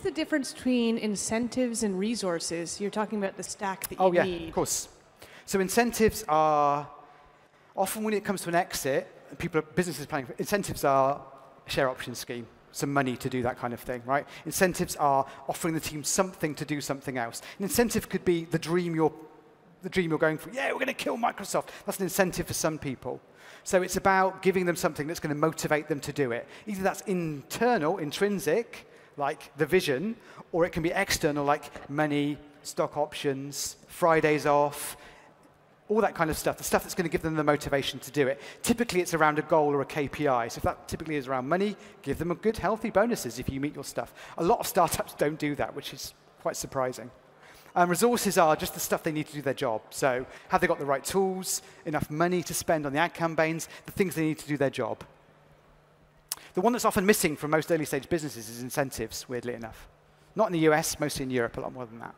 the difference between incentives and resources? You're talking about the stack that oh, you oh, yeah, need. of course. So incentives are often when it comes to an exit, people, businesses planning, for incentives are a share option scheme, some money to do that kind of thing, right? Incentives are offering the team something to do something else. An incentive could be the dream you're, the dream you're going for. Yeah, we're going to kill Microsoft. That's an incentive for some people. So it's about giving them something that's going to motivate them to do it. Either that's internal, intrinsic, like the vision, or it can be external, like money, stock options, Fridays off, all that kind of stuff, the stuff that's going to give them the motivation to do it. Typically, it's around a goal or a KPI. So if that typically is around money, give them a good, healthy bonuses if you meet your stuff. A lot of startups don't do that, which is quite surprising. Um, resources are just the stuff they need to do their job. So have they got the right tools, enough money to spend on the ad campaigns, the things they need to do their job. The one that's often missing from most early stage businesses is incentives, weirdly enough. Not in the US, mostly in Europe, a lot more than that.